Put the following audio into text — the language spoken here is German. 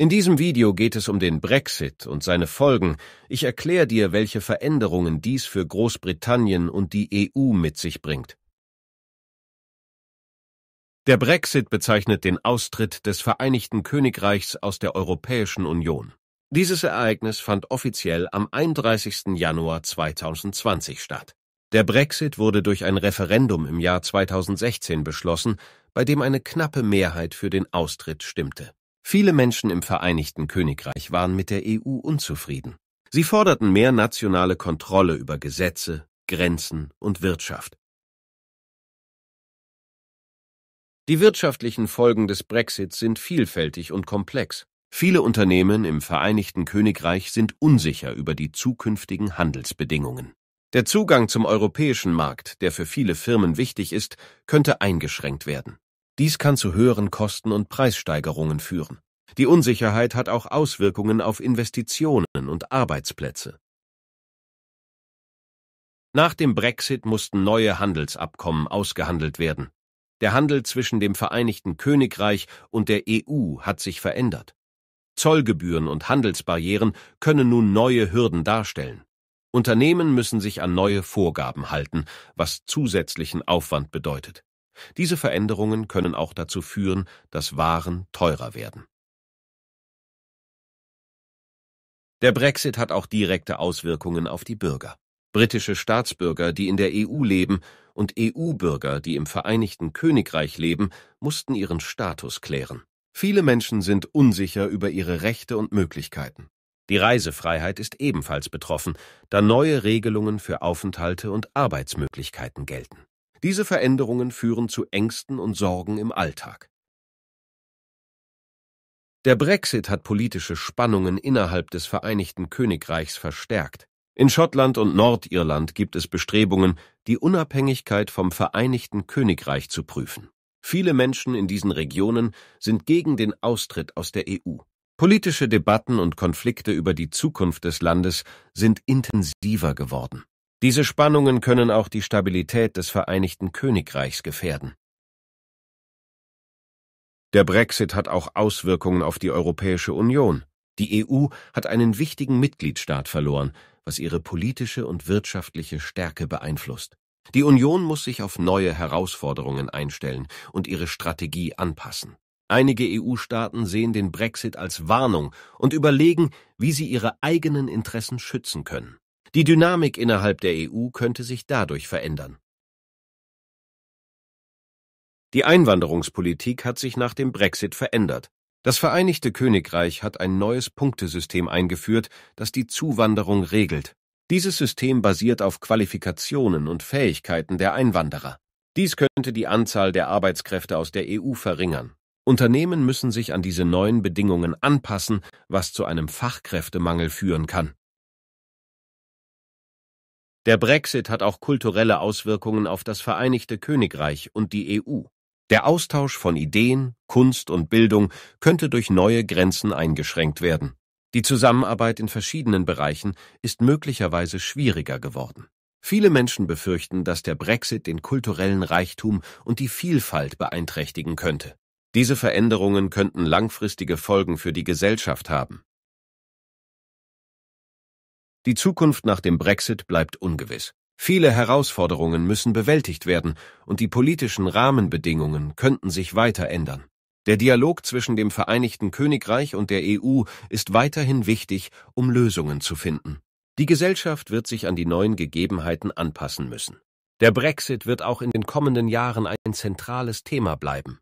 In diesem Video geht es um den Brexit und seine Folgen. Ich erkläre dir, welche Veränderungen dies für Großbritannien und die EU mit sich bringt. Der Brexit bezeichnet den Austritt des Vereinigten Königreichs aus der Europäischen Union. Dieses Ereignis fand offiziell am 31. Januar 2020 statt. Der Brexit wurde durch ein Referendum im Jahr 2016 beschlossen, bei dem eine knappe Mehrheit für den Austritt stimmte. Viele Menschen im Vereinigten Königreich waren mit der EU unzufrieden. Sie forderten mehr nationale Kontrolle über Gesetze, Grenzen und Wirtschaft. Die wirtschaftlichen Folgen des Brexits sind vielfältig und komplex. Viele Unternehmen im Vereinigten Königreich sind unsicher über die zukünftigen Handelsbedingungen. Der Zugang zum europäischen Markt, der für viele Firmen wichtig ist, könnte eingeschränkt werden. Dies kann zu höheren Kosten und Preissteigerungen führen. Die Unsicherheit hat auch Auswirkungen auf Investitionen und Arbeitsplätze. Nach dem Brexit mussten neue Handelsabkommen ausgehandelt werden. Der Handel zwischen dem Vereinigten Königreich und der EU hat sich verändert. Zollgebühren und Handelsbarrieren können nun neue Hürden darstellen. Unternehmen müssen sich an neue Vorgaben halten, was zusätzlichen Aufwand bedeutet. Diese Veränderungen können auch dazu führen, dass Waren teurer werden. Der Brexit hat auch direkte Auswirkungen auf die Bürger. Britische Staatsbürger, die in der EU leben, und EU-Bürger, die im Vereinigten Königreich leben, mussten ihren Status klären. Viele Menschen sind unsicher über ihre Rechte und Möglichkeiten. Die Reisefreiheit ist ebenfalls betroffen, da neue Regelungen für Aufenthalte und Arbeitsmöglichkeiten gelten. Diese Veränderungen führen zu Ängsten und Sorgen im Alltag. Der Brexit hat politische Spannungen innerhalb des Vereinigten Königreichs verstärkt. In Schottland und Nordirland gibt es Bestrebungen, die Unabhängigkeit vom Vereinigten Königreich zu prüfen. Viele Menschen in diesen Regionen sind gegen den Austritt aus der EU. Politische Debatten und Konflikte über die Zukunft des Landes sind intensiver geworden. Diese Spannungen können auch die Stabilität des Vereinigten Königreichs gefährden. Der Brexit hat auch Auswirkungen auf die Europäische Union. Die EU hat einen wichtigen Mitgliedstaat verloren, was ihre politische und wirtschaftliche Stärke beeinflusst. Die Union muss sich auf neue Herausforderungen einstellen und ihre Strategie anpassen. Einige EU-Staaten sehen den Brexit als Warnung und überlegen, wie sie ihre eigenen Interessen schützen können. Die Dynamik innerhalb der EU könnte sich dadurch verändern. Die Einwanderungspolitik hat sich nach dem Brexit verändert. Das Vereinigte Königreich hat ein neues Punktesystem eingeführt, das die Zuwanderung regelt. Dieses System basiert auf Qualifikationen und Fähigkeiten der Einwanderer. Dies könnte die Anzahl der Arbeitskräfte aus der EU verringern. Unternehmen müssen sich an diese neuen Bedingungen anpassen, was zu einem Fachkräftemangel führen kann. Der Brexit hat auch kulturelle Auswirkungen auf das Vereinigte Königreich und die EU. Der Austausch von Ideen, Kunst und Bildung könnte durch neue Grenzen eingeschränkt werden. Die Zusammenarbeit in verschiedenen Bereichen ist möglicherweise schwieriger geworden. Viele Menschen befürchten, dass der Brexit den kulturellen Reichtum und die Vielfalt beeinträchtigen könnte. Diese Veränderungen könnten langfristige Folgen für die Gesellschaft haben. Die Zukunft nach dem Brexit bleibt ungewiss. Viele Herausforderungen müssen bewältigt werden, und die politischen Rahmenbedingungen könnten sich weiter ändern. Der Dialog zwischen dem Vereinigten Königreich und der EU ist weiterhin wichtig, um Lösungen zu finden. Die Gesellschaft wird sich an die neuen Gegebenheiten anpassen müssen. Der Brexit wird auch in den kommenden Jahren ein zentrales Thema bleiben.